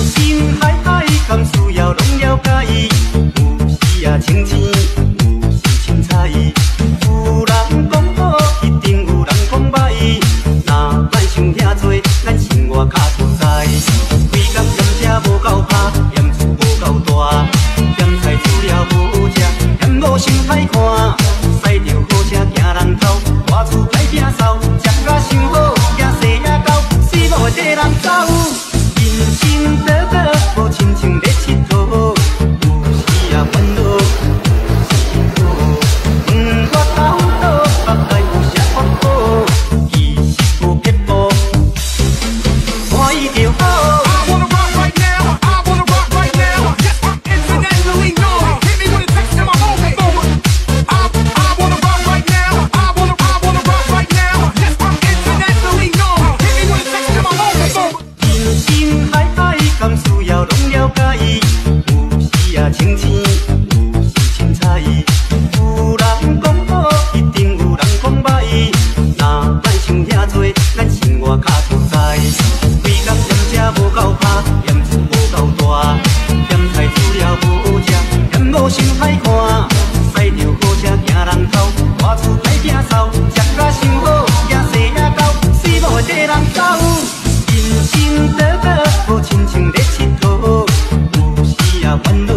心海海空需要拢了解，有时也清醒。呼吸呀，轻轻。when the